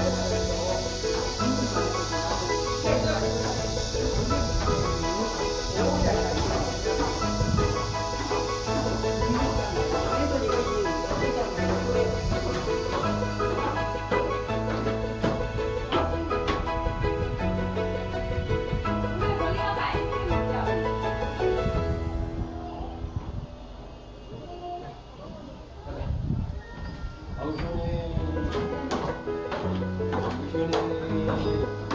Thank you. 嗯。